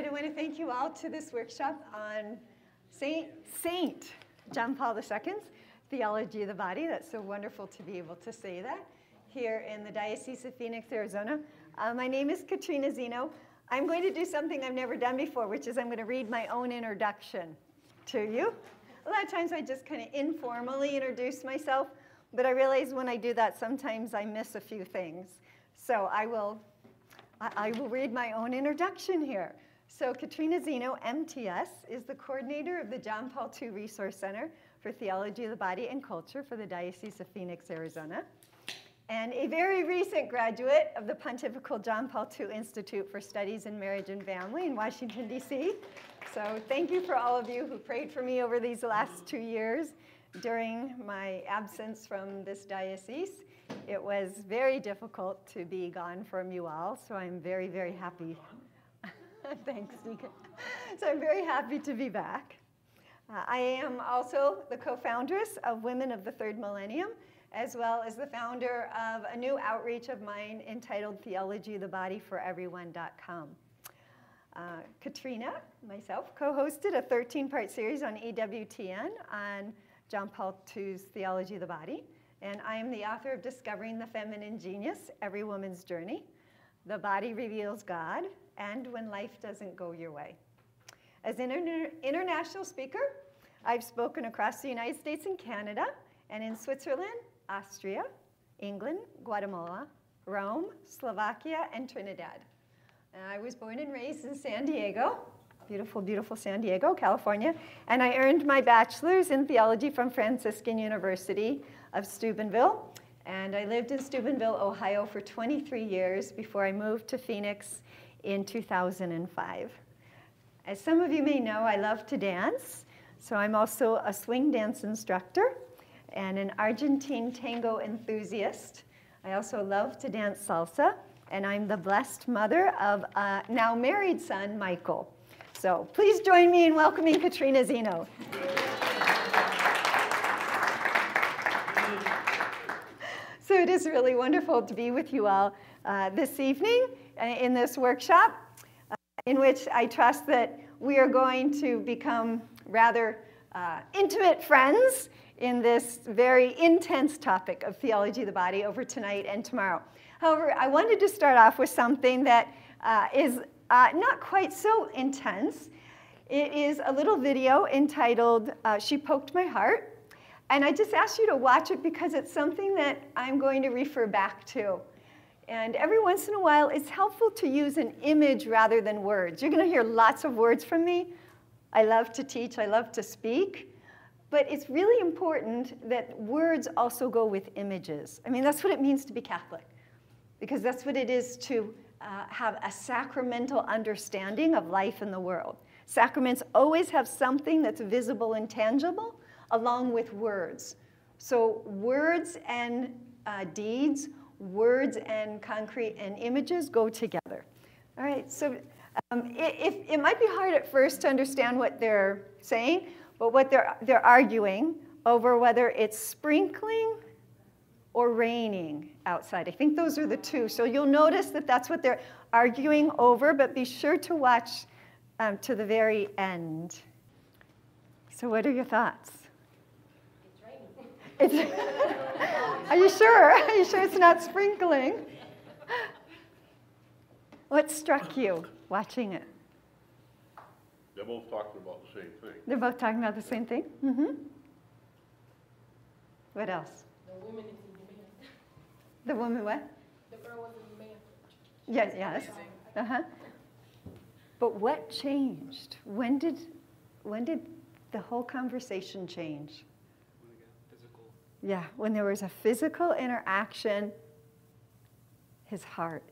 right, I want to thank you all to this workshop on Saint, Saint John Paul II's Theology of the Body. That's so wonderful to be able to say that here in the Diocese of Phoenix, Arizona. Uh, my name is Katrina Zeno. I'm going to do something I've never done before, which is I'm going to read my own introduction to you. A lot of times I just kind of informally introduce myself, but I realize when I do that, sometimes I miss a few things. So I will, I, will read my own introduction here. So Katrina Zeno, MTS, is the coordinator of the John Paul II Resource Center for Theology of the Body and Culture for the Diocese of Phoenix, Arizona, and a very recent graduate of the Pontifical John Paul II Institute for Studies in Marriage and Family in Washington, D.C. So thank you for all of you who prayed for me over these last two years during my absence from this diocese. It was very difficult to be gone from you all, so I'm very, very happy. Thanks, Deacon. So I'm very happy to be back. Uh, I am also the co-foundress of Women of the Third Millennium, as well as the founder of a new outreach of mine entitled Theology of the Body for Everyone.com. Uh, Katrina, myself, co-hosted a 13-part series on EWTN on John Paul II's Theology of the Body. And I am the author of Discovering the Feminine Genius, Every Woman's Journey, The Body Reveals God, and When Life Doesn't Go Your Way. As an inter international speaker, I've spoken across the United States and Canada, and in Switzerland, Austria, England, Guatemala, Rome, Slovakia, and Trinidad. And I was born and raised in San Diego, beautiful, beautiful San Diego, California, and I earned my bachelor's in theology from Franciscan University of Steubenville. And I lived in Steubenville, Ohio for 23 years before I moved to Phoenix in 2005. As some of you may know, I love to dance. So I'm also a swing dance instructor and an Argentine tango enthusiast. I also love to dance salsa, and I'm the blessed mother of a now married son, Michael. So please join me in welcoming Katrina Zeno. So it is really wonderful to be with you all uh, this evening uh, in this workshop, uh, in which I trust that we are going to become rather uh, intimate friends in this very intense topic of theology of the body over tonight and tomorrow. However, I wanted to start off with something that uh, is uh, not quite so intense. It is a little video entitled She Poked My Heart. And I just asked you to watch it because it's something that I'm going to refer back to. And every once in a while, it's helpful to use an image rather than words. You're going to hear lots of words from me. I love to teach, I love to speak. But it's really important that words also go with images. I mean, that's what it means to be Catholic, because that's what it is to uh, have a sacramental understanding of life in the world. Sacraments always have something that's visible and tangible, along with words. So words and uh, deeds, words and concrete and images go together. All right, so um, it, it, it might be hard at first to understand what they're saying, but what they're, they're arguing over whether it's sprinkling or raining outside. I think those are the two. So you'll notice that that's what they're arguing over, but be sure to watch um, to the very end. So what are your thoughts? It's Are you sure? Are you sure it's not sprinkling? What struck you watching it? They're both talking about the same thing. They're both talking about the same thing? Mm-hmm. What else? The woman is in demand. The woman what? The girl was in demand. Yes, yes. Uh-huh. But what changed? When did, when did the whole conversation change? Yeah, when there was a physical interaction, his heart.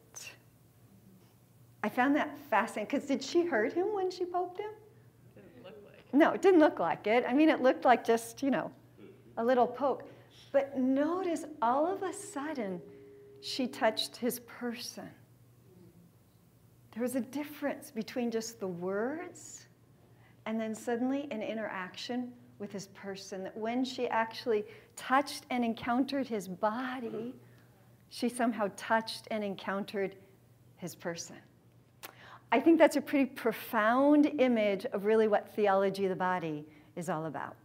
I found that fascinating because did she hurt him when she poked him? Didn't look like. No, it didn't look like it. I mean, it looked like just, you know, a little poke. But notice all of a sudden, she touched his person. There was a difference between just the words and then suddenly an interaction with his person. That when she actually touched and encountered his body, she somehow touched and encountered his person. I think that's a pretty profound image of really what theology of the body is all about.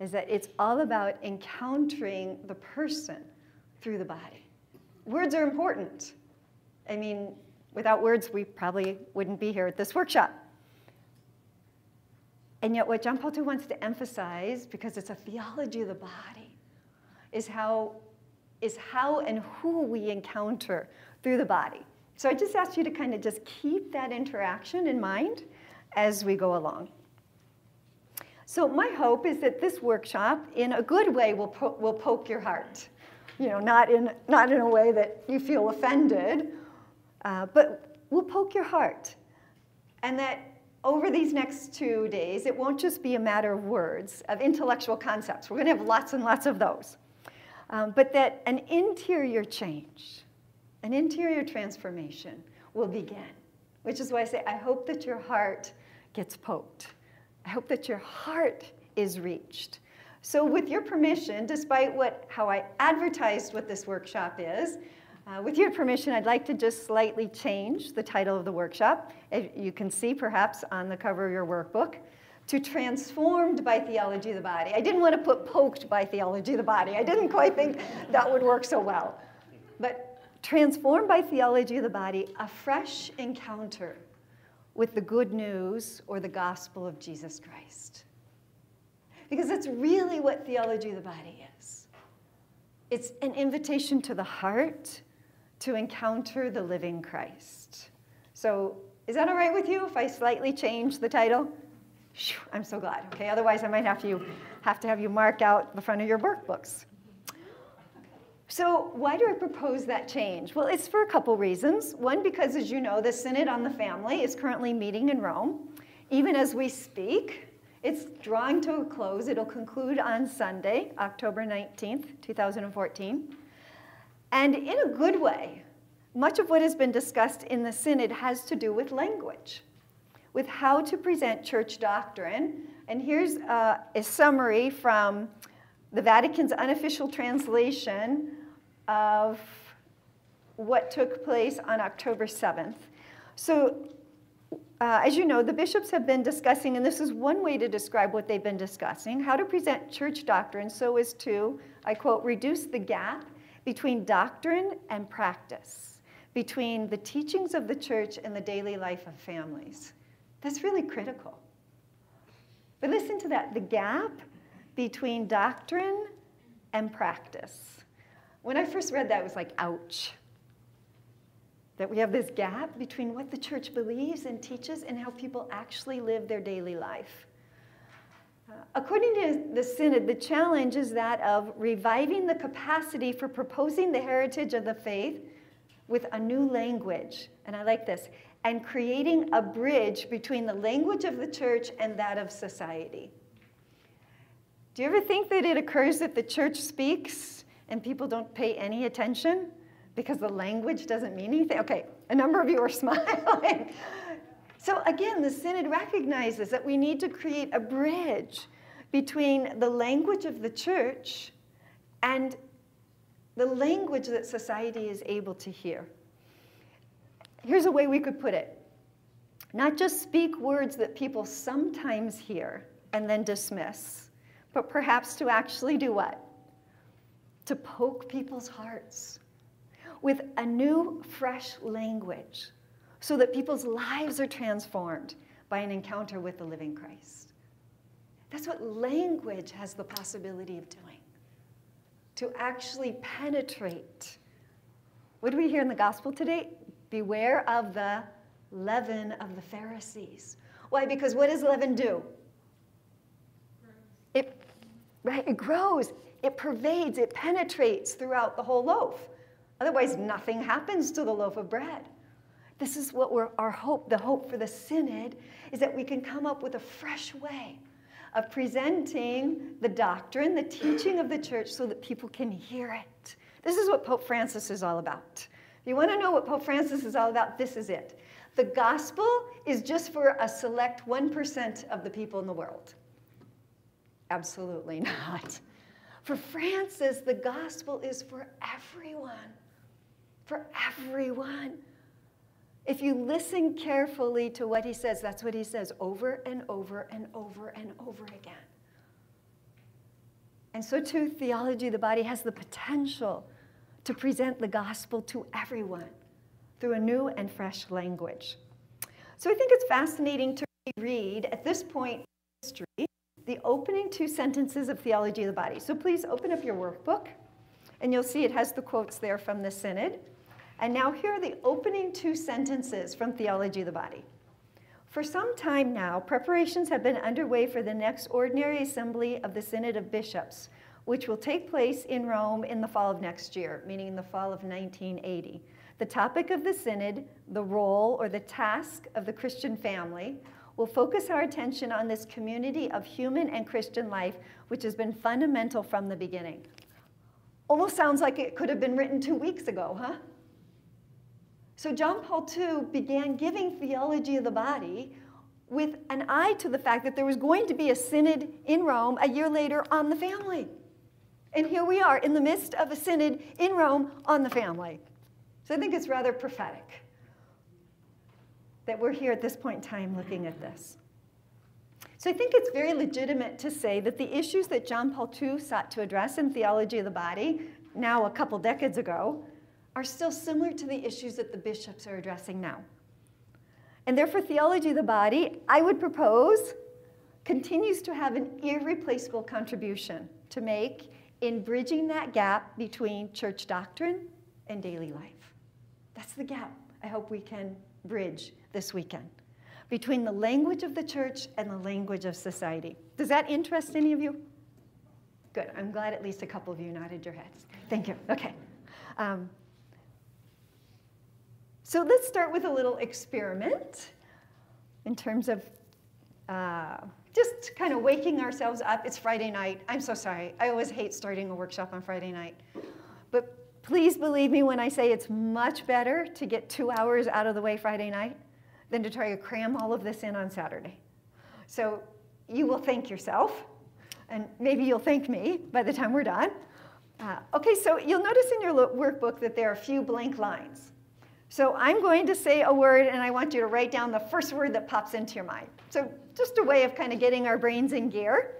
Is that it's all about encountering the person through the body. Words are important. I mean, without words, we probably wouldn't be here at this workshop. And yet, what John Paul II wants to emphasize, because it's a theology of the body, is how, is how and who we encounter through the body. So I just ask you to kind of just keep that interaction in mind as we go along. So my hope is that this workshop, in a good way, will, po- will poke your heart. You know, not in, not in a way that you feel offended, uh, but will poke your heart. And that over these next two days, it won't just be a matter of words, of intellectual concepts. We're going to have lots and lots of those. Um, but that an interior change, an interior transformation will begin, which is why I say, I hope that your heart gets poked. I hope that your heart is reached. So, with your permission, despite what, how I advertised what this workshop is, uh, with your permission, I'd like to just slightly change the title of the workshop. As you can see perhaps on the cover of your workbook, to Transformed by Theology of the Body. I didn't want to put Poked by Theology of the Body. I didn't quite think that would work so well. But Transformed by Theology of the Body, a fresh encounter with the good news or the gospel of Jesus Christ. Because that's really what theology of the body is. It's an invitation to the heart to encounter the living Christ. So, is that all right with you if I slightly change the title? I'm so glad. Okay, otherwise I might have to have to have you mark out the front of your workbooks. So, why do I propose that change? Well, it's for a couple reasons. One, because as you know, the Synod on the Family is currently meeting in Rome. Even as we speak, it's drawing to a close. It'll conclude on Sunday, October 19th, 2014. And in a good way, much of what has been discussed in the Synod has to do with language, with how to present church doctrine. And here's uh, a summary from the Vatican's unofficial translation of what took place on October 7th. So, uh, as you know, the bishops have been discussing, and this is one way to describe what they've been discussing, how to present church doctrine so as to, I quote, reduce the gap between doctrine and practice, between the teachings of the church and the daily life of families. That's really critical. But listen to that the gap between doctrine and practice. When I first read that, it was like, ouch. That we have this gap between what the church believes and teaches and how people actually live their daily life. According to the Synod, the challenge is that of reviving the capacity for proposing the heritage of the faith with a new language. And I like this and creating a bridge between the language of the church and that of society. Do you ever think that it occurs that the church speaks and people don't pay any attention because the language doesn't mean anything? Okay, a number of you are smiling. So again, the Synod recognizes that we need to create a bridge between the language of the church and the language that society is able to hear. Here's a way we could put it not just speak words that people sometimes hear and then dismiss, but perhaps to actually do what? To poke people's hearts with a new, fresh language so that people's lives are transformed by an encounter with the living Christ. That's what language has the possibility of doing to actually penetrate. What do we hear in the gospel today? Beware of the leaven of the Pharisees. Why? Because what does leaven do? It, right, it grows, it pervades, it penetrates throughout the whole loaf. Otherwise, nothing happens to the loaf of bread. This is what our hope, the hope for the synod, is that we can come up with a fresh way of presenting the doctrine, the teaching of the church, so that people can hear it. This is what Pope Francis is all about. If you want to know what Pope Francis is all about, this is it. The gospel is just for a select 1% of the people in the world. Absolutely not. For Francis, the gospel is for everyone. For everyone. If you listen carefully to what he says, that's what he says over and over and over and over again. And so, too, theology of the body has the potential to present the gospel to everyone through a new and fresh language. So, I think it's fascinating to read at this point in history the opening two sentences of Theology of the Body. So, please open up your workbook, and you'll see it has the quotes there from the Synod. And now, here are the opening two sentences from Theology of the Body. For some time now, preparations have been underway for the next ordinary assembly of the Synod of Bishops, which will take place in Rome in the fall of next year, meaning in the fall of 1980. The topic of the Synod, the role or the task of the Christian family, will focus our attention on this community of human and Christian life, which has been fundamental from the beginning. Almost sounds like it could have been written two weeks ago, huh? So John Paul II began giving theology of the body with an eye to the fact that there was going to be a synod in Rome a year later on the family. And here we are in the midst of a synod in Rome on the family. So I think it's rather prophetic that we're here at this point in time looking at this. So I think it's very legitimate to say that the issues that John Paul II sought to address in Theology of the Body, now a couple decades ago, are still similar to the issues that the bishops are addressing now. And therefore, theology of the body, I would propose, continues to have an irreplaceable contribution to make in bridging that gap between church doctrine and daily life. That's the gap I hope we can bridge this weekend between the language of the church and the language of society. Does that interest any of you? Good. I'm glad at least a couple of you nodded your heads. Thank you. Okay. Um, so let's start with a little experiment in terms of uh, just kind of waking ourselves up. It's Friday night. I'm so sorry. I always hate starting a workshop on Friday night. But please believe me when I say it's much better to get two hours out of the way Friday night than to try to cram all of this in on Saturday. So you will thank yourself, and maybe you'll thank me by the time we're done. Uh, okay, so you'll notice in your workbook that there are a few blank lines. So I'm going to say a word, and I want you to write down the first word that pops into your mind. So just a way of kind of getting our brains in gear.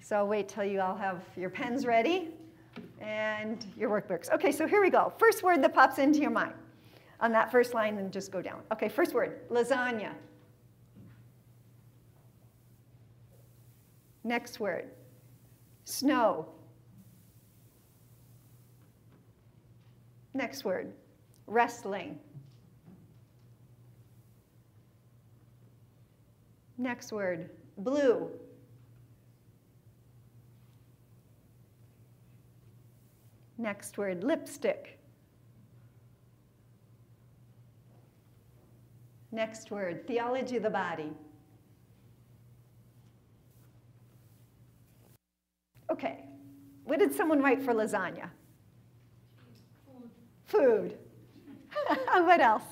So I'll wait till you all have your pens ready and your workbooks. Okay, so here we go. First word that pops into your mind on that first line, and just go down. Okay, first word, lasagna. Next word, snow. Next word, wrestling. Next word, blue. Next word, lipstick. Next word, theology of the body. Okay, what did someone write for lasagna? Food. Food. what else?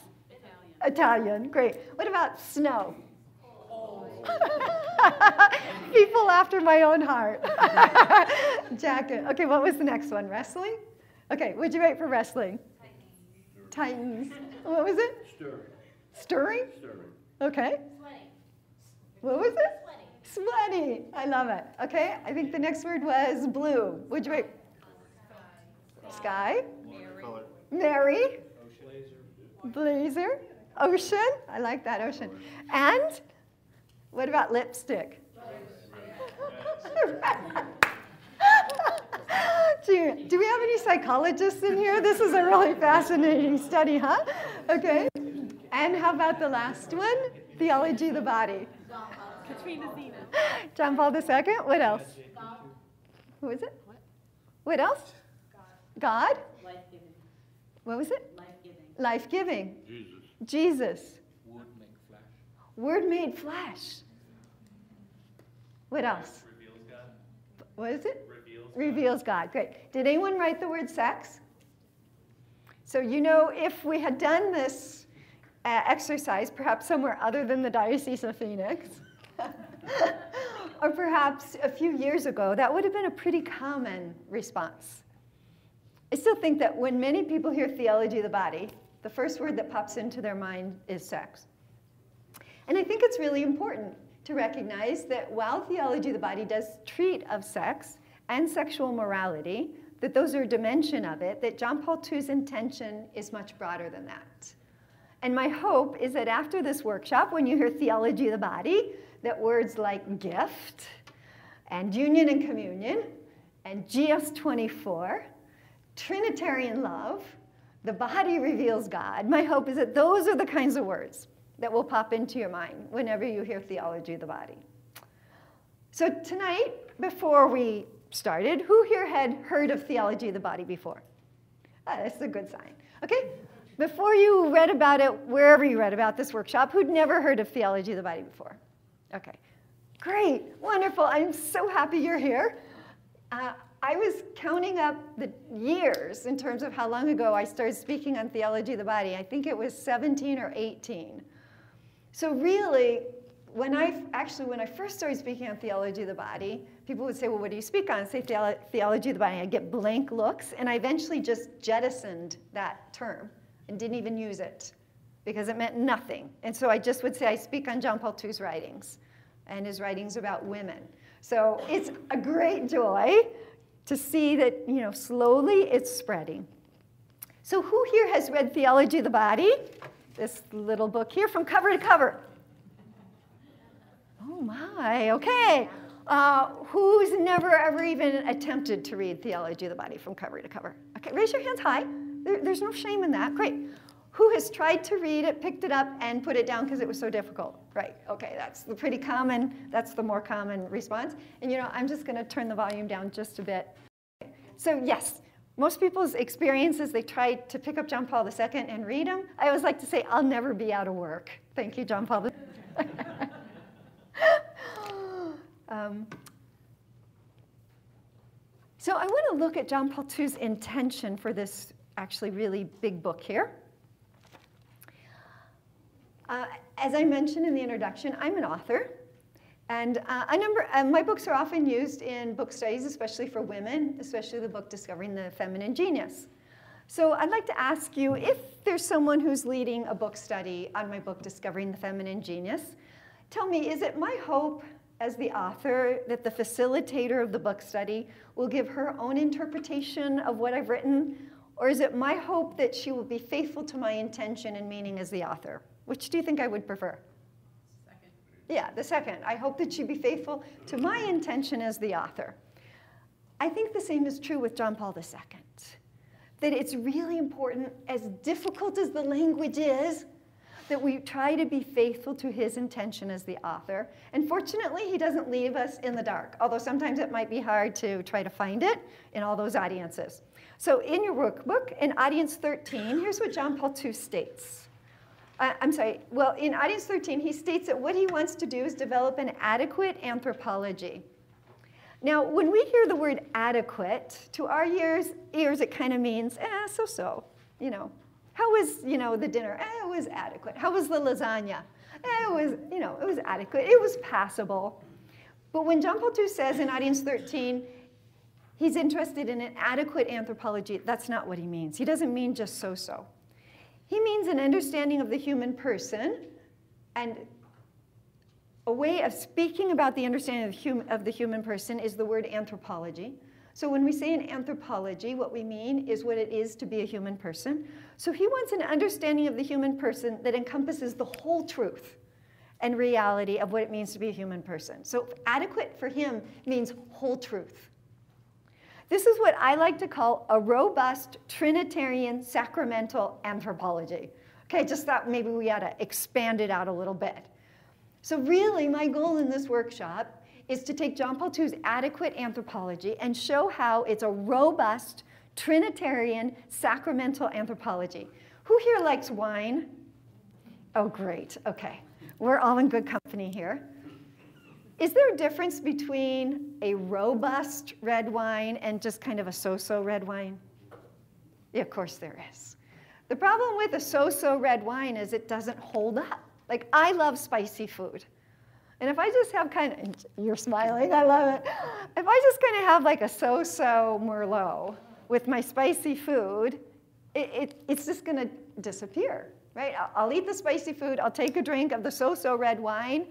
Italian. Italian, great. What about snow? People after my own heart. Jacket. Okay, what was the next one? Wrestling? Okay, what'd you write for wrestling? Titans. Titans. What was it? Stirring. Stirring? Stirring. Okay. Sweating. What was it? Sweating. Sweaty. I love it. Okay, I think the next word was blue. What'd you write? Sky. Color. Mary. Blazer. Ocean. I like that, ocean. And what about lipstick? do, do we have any psychologists in here? This is a really fascinating study, huh? Okay. And how about the last one? Theology of the body. Katrina Zeno. John Paul II. What else? Who is it? What else? God. Life-giving. What was it? Life-giving. Jesus. Jesus. Word make flesh. Word made flesh. What else? Reveals God. What is it? Reveals God. God. Great. Did anyone write the word sex? So, you know, if we had done this uh, exercise perhaps somewhere other than the Diocese of Phoenix, or perhaps a few years ago, that would have been a pretty common response. I still think that when many people hear theology of the body, The first word that pops into their mind is sex. And I think it's really important to recognize that while theology of the body does treat of sex and sexual morality, that those are a dimension of it, that John Paul II's intention is much broader than that. And my hope is that after this workshop, when you hear theology of the body, that words like gift and union and communion and GS24, Trinitarian love, the body reveals God, my hope is that those are the kinds of words that will pop into your mind whenever you hear theology of the body. So tonight, before we started, who here had heard of theology of the body before? Ah, that's a good sign. Okay, before you read about it, wherever you read about this workshop, who'd never heard of theology of the body before? Okay, great, wonderful. I'm so happy you're here. Uh, I was counting up the years in terms of how long ago I started speaking on theology of the body. I think it was 17 or 18. So really, when I actually when I first started speaking on theology of the body, people would say, "Well, what do you speak on?" I say theology of the body. I get blank looks, and I eventually just jettisoned that term and didn't even use it because it meant nothing. And so I just would say I speak on John Paul II's writings and his writings about women. So it's a great joy to see that you know slowly it's spreading. So who here has read Theology of the Body? This little book here from cover to cover. Oh my, okay. Uh, who's never ever even attempted to read Theology of the Body from cover to cover? Okay, raise your hands high. There, there's no shame in that. Great. Who has tried to read it, picked it up, and put it down because it was so difficult? Right. Okay, that's the pretty common, that's the more common response. And you know, I'm just going to turn the volume down just a bit. So yes, most people's experiences, they try to pick up John Paul II and read him. I always like to say, I'll never be out of work. Thank you, John Paul um, so I want to look at John Paul II's intention for this actually really big book here. Uh, as I mentioned in the introduction, I'm an author. And uh, a number, uh, my books are often used in book studies, especially for women, especially the book Discovering the Feminine Genius. So I'd like to ask you if there's someone who's leading a book study on my book Discovering the Feminine Genius, tell me, is it my hope as the author that the facilitator of the book study will give her own interpretation of what I've written, or is it my hope that she will be faithful to my intention and meaning as the author? Which do you think I would prefer? Second. Yeah, the second. I hope that she be faithful to my intention as the author. I think the same is true with John Paul II. That it's really important, as difficult as the language is, that we try to be faithful to his intention as the author. And fortunately, he doesn't leave us in the dark, although sometimes it might be hard to try to find it in all those audiences. So in your workbook, in audience 13, here's what John Paul II states. Uh, I'm sorry, well, in audience 13, he states that what he wants to do is develop an adequate anthropology. Now, when we hear the word adequate, to our ears, ears it kind of means, eh, so-so, you know, how was, you know, the dinner? Eh, it was adequate. How was the lasagna? Eh, it was, you know, it was adequate. It was passable. But when John Paul II says in audience 13, he's interested in an adequate anthropology, that's not what he means. He doesn't mean just so-so. He means an understanding of the human person and a way of speaking about the understanding of the, hum of the human person is the word anthropology. So when we say in anthropology, what we mean is what it is to be a human person. So he wants an understanding of the human person that encompasses the whole truth and reality of what it means to be a human person. So adequate for him means whole truth. This is what I like to call a robust Trinitarian sacramental anthropology. Okay, just thought maybe we ought to expand it out a little bit. So really, my goal in this workshop is to take John Paul II's adequate anthropology and show how it's a robust Trinitarian sacramental anthropology. Who here likes wine? Oh, great. Okay. We're all in good company here. Is there a difference between a robust red wine and just kind of a so-so red wine? Yeah, of course there is. The problem with a so-so red wine is it doesn't hold up. Like, I love spicy food. And if I just have kind of, you're smiling, I love it. If I just kind of have like a so-so Merlot with my spicy food, it, it, it's just going to disappear, right? I'll, I'll, eat the spicy food, I'll take a drink of the so so red wine,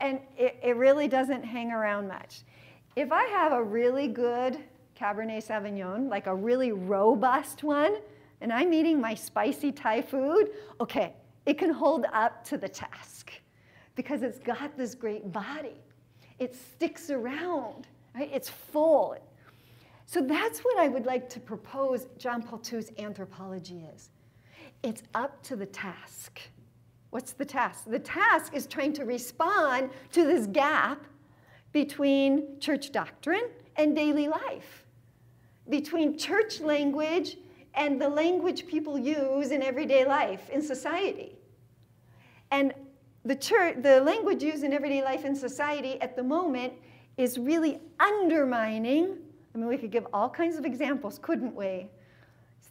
and it, it really doesn't hang around much. If I have a really good Cabernet Sauvignon, like a really robust one, and I'm eating my spicy Thai food, okay, it can hold up to the task because it's got this great body. It sticks around, right? It's full. So that's what I would like to propose John Paul II's anthropology is. It's up to the task. What's the task? The task is trying to respond to this gap between church doctrine and daily life, between church language and the language people use in everyday life in society. And the church, the language used in everyday life in society at the moment is really undermining. I mean, we could give all kinds of examples, couldn't we?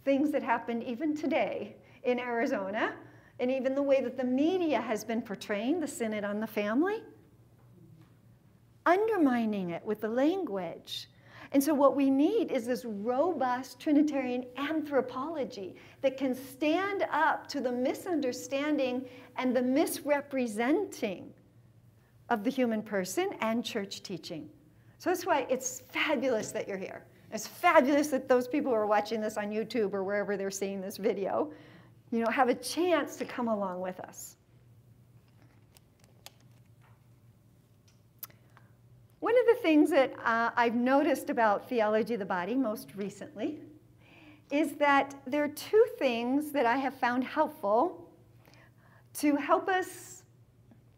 Things that happened even today in Arizona, and even the way that the media has been portraying the Synod on the Family, undermining it with the language. And so, what we need is this robust Trinitarian anthropology that can stand up to the misunderstanding and the misrepresenting of the human person and church teaching. So, that's why it's fabulous that you're here. It's fabulous that those people who are watching this on YouTube or wherever they're seeing this video, you know, have a chance to come along with us. One of the things that uh, I've noticed about theology of the body most recently is that there are two things that I have found helpful to help us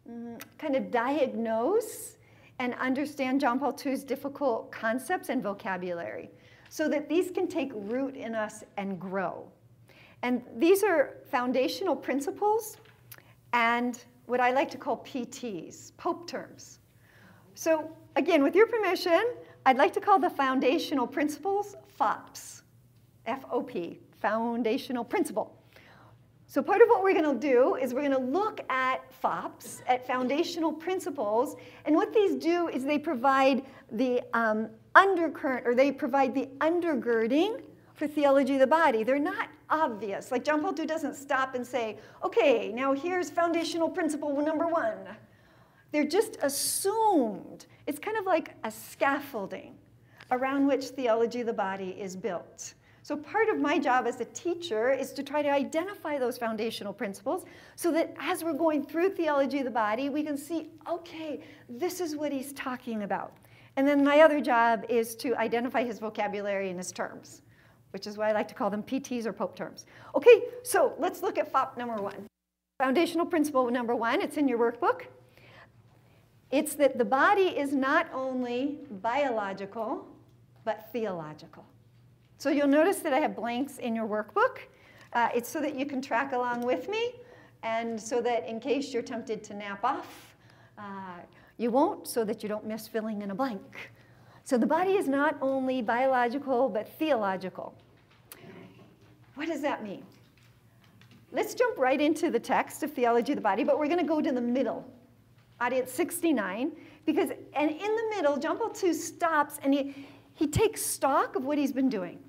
mm, kind of diagnose and understand John Paul II's difficult concepts and vocabulary so that these can take root in us and grow. And these are foundational principles and what I like to call PTs, Pope terms. So again, with your permission, I'd like to call the foundational principles FOPs, F-O-P, foundational principle. So part of what we're going to do is we're going to look at FOPs, at foundational principles, and what these do is they provide the um, undercurrent, or they provide the undergirding for theology of the body. They're not obvious. Like John Paul II doesn't stop and say, okay, now here's foundational principle number one. They're just assumed. It's kind of like a scaffolding around which theology of the body is built. So part of my job as a teacher is to try to identify those foundational principles so that as we're going through theology of the body, we can see, okay, this is what he's talking about. And then my other job is to identify his vocabulary and his terms, which is why I like to call them PTs or Pope terms. Okay, so let's look at FOP number one. Foundational principle number one, it's in your workbook. It's that the body is not only biological, but theological. So you'll notice that I have blanks in your workbook. Uh, it's so that you can track along with me, and so that in case you're tempted to nap off, uh, you won't, so that you don't miss filling in a blank. So the body is not only biological, but theological. What does that mean? Let's jump right into the text of Theology of the Body, but we're going to go to the middle audience 69, because and in the middle, John Paul II stops and he, he takes stock of what he's been doing.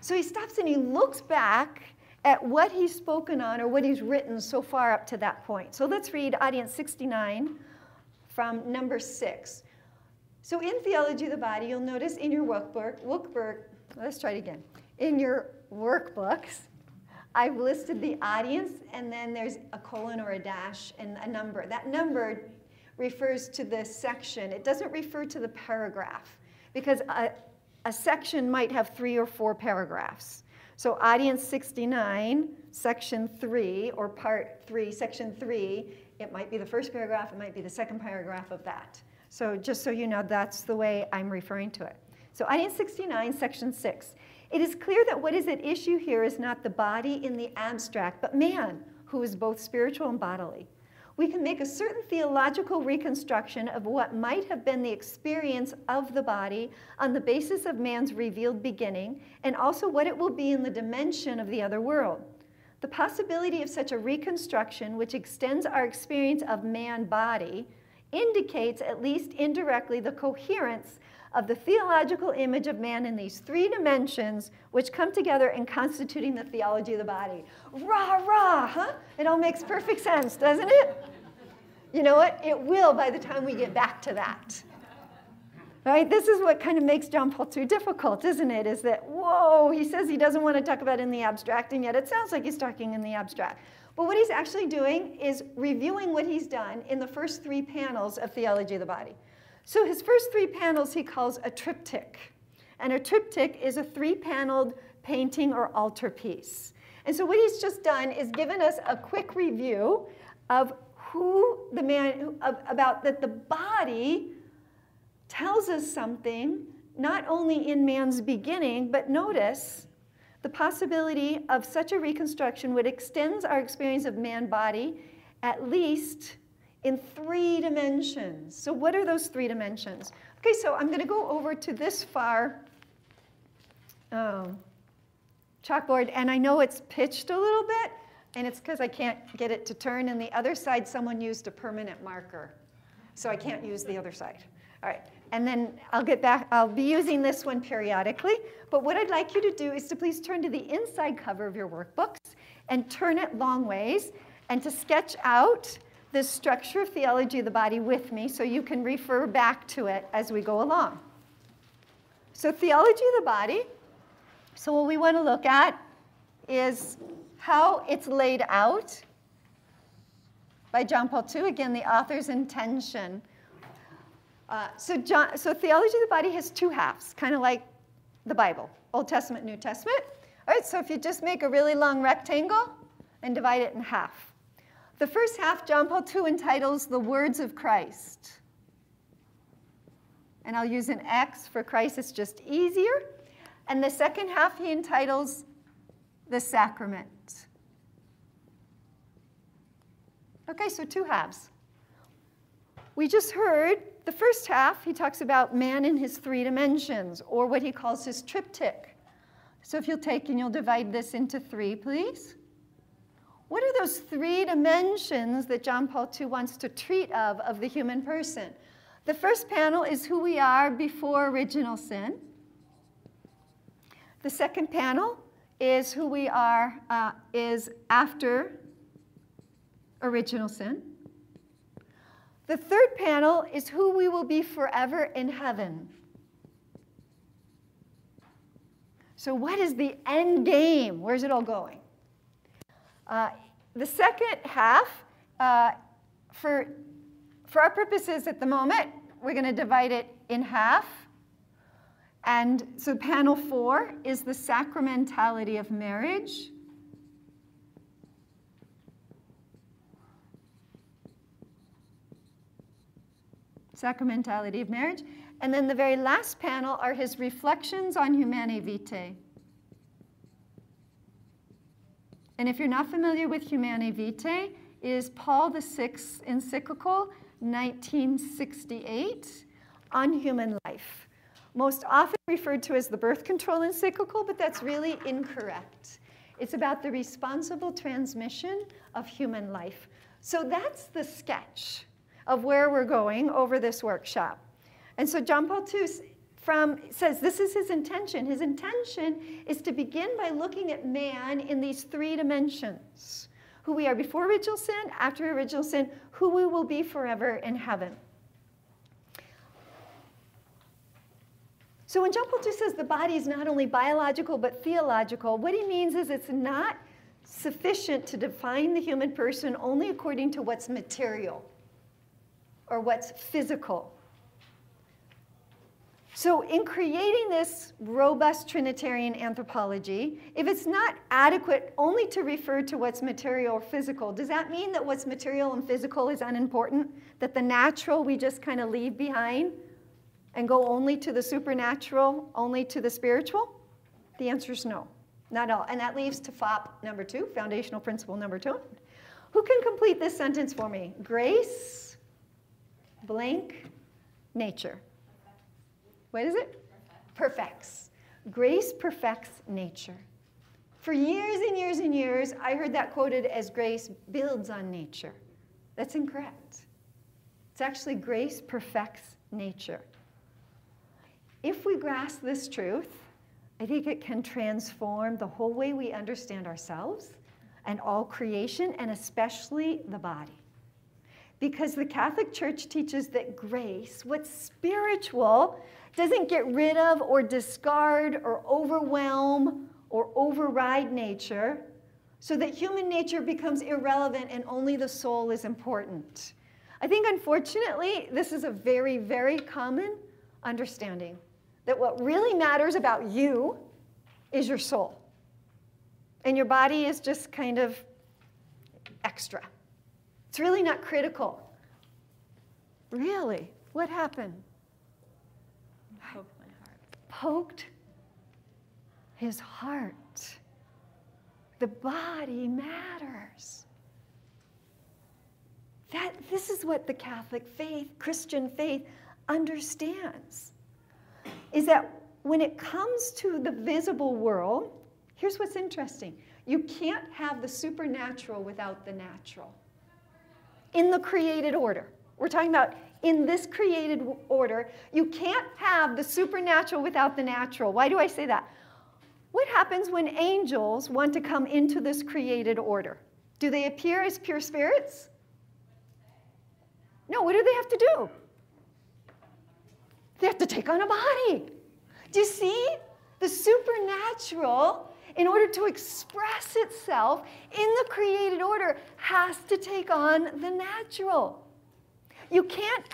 So he stops and he looks back at what he's spoken on or what he's written so far up to that point. So let's read audience 69 from number six. So in Theology of the Body, you'll notice in your workbook, workbook let's try it again. In your workbooks, I've listed the audience, and then there's a colon or a dash and a number. That number refers to the section. It doesn't refer to the paragraph because a, a section might have three or four paragraphs. So audience 69, section 3, or part 3, section 3, it might be the first paragraph, it might be the second paragraph of that. So just so you know, that's the way I'm referring to it. So audience 69, section 6. It is clear that what is at issue here is not the body in the abstract, but man, who is both spiritual and bodily we can make a certain theological reconstruction of what might have been the experience of the body on the basis of man's revealed beginning, and also what it will be in the dimension of the other world. The possibility of such a reconstruction, which extends our experience of man body indicates, at least indirectly, the coherence of the theological image of man in these three dimensions, which come together in constituting the theology of the body. Rah, rah, huh? It all makes perfect sense, doesn't it? You know what? It will by the time we get back to that. Right? This is what kind of makes John Paul II difficult, isn't it? Is that, whoa, he says he doesn't want to talk about in the abstract, and yet it sounds like he's talking in the abstract. But what he's actually doing is reviewing what he's done in the first three panels of Theology of the Body. So his first three panels he calls a triptych. And a triptych is a three-paneled painting or altarpiece. And so what he's just done is given us a quick review of who the man, about that the body tells us something, not only in man's beginning, but notice the possibility of such a reconstruction would extend our experience of man body at least in three dimensions. So what are those three dimensions? Okay, so I'm going to go over to this far um, chalkboard, and I know it's pitched a little bit, and it's because I can't get it to turn, and the other side someone used a permanent marker, so I can't use the other side. All right, and then I'll get back, I'll be using this one periodically, but what I'd like you to do is to please turn to the inside cover of your workbooks and turn it long ways and to sketch out the structure of theology of the body with me so you can refer back to it as we go along. So theology of the body, so what we want to look at is how it's laid out by John Paul II, again, the author's intention uh, so, John, so theology of the body has two halves, kind of like the Bible, Old Testament, New Testament. All right, so if you just make a really long rectangle and divide it in half. The first half, John Paul II entitles The Words of Christ. And I'll use an X for Christ, it's just easier. And the second half he entitles The Sacrament. Okay, so two halves. We just heard the first half, he talks about man in his three dimensions, or what he calls his triptych. So if you'll take and you'll divide this into three, please. What are those three dimensions that John Paul II wants to treat of of the human person? The first panel is who we are before original sin. The second panel is who we are uh, is after original sin. The third panel is who we will be forever in heaven. So, what is the end game? Where's it all going? Uh, the second half, uh, for, for our purposes at the moment, we're going to divide it in half. And so, panel four is the sacramentality of marriage. Sacramentality of marriage. And then the very last panel are his reflections on Humanae Vitae. And if you're not familiar with Humanae Vitae, is Paul VI's encyclical, 1968, on human life. Most often referred to as the birth control encyclical, but that's really incorrect. It's about the responsible transmission of human life. So that's the sketch of where we're going over this workshop. And so John Paul II from, says this is his intention. His intention is to begin by looking at man in these three dimensions who we are before original sin, after original sin, who we will be forever in heaven. So when John Paul II says the body is not only biological but theological, what he means is it's not sufficient to define the human person only according to what's material or what's physical. So, in creating this robust Trinitarian anthropology, if it's not adequate only to refer to what's material or physical, does that mean that what's material and physical is unimportant? That the natural we just kind of leave behind and go only to the supernatural, only to the spiritual? The answer is no, not all. And that leaves to FOP number two, foundational principle number two. Who can complete this sentence for me? Grace blank nature. What is it? Perfects. Grace perfects nature. For years and years and years, I heard that quoted as grace builds on nature. That's incorrect. It's actually grace perfects nature. If we grasp this truth, I think it can transform the whole way we understand ourselves and all creation, and especially the body. Because the Catholic Church teaches that grace, what's spiritual, doesn't get rid of or discard or overwhelm or override nature so that human nature becomes irrelevant and only the soul is important. I think, unfortunately, this is a very, very common understanding that what really matters about you is your soul. And your body is just kind of extra. It's really not critical. Really? What happened? Poked my heart. Poked his heart. The body matters. That, this is what the Catholic faith, Christian faith, understands. Is that when it comes to the visible world, here's what's interesting you can't have the supernatural without the natural. In the created order. We're talking about in this created order, you can't have the supernatural without the natural. Why do I say that? What happens when angels want to come into this created order? Do they appear as pure spirits? No, what do they have to do? They have to take on a body. Do you see? The supernatural, in order to express itself in the created order, has to take on the natural. You can't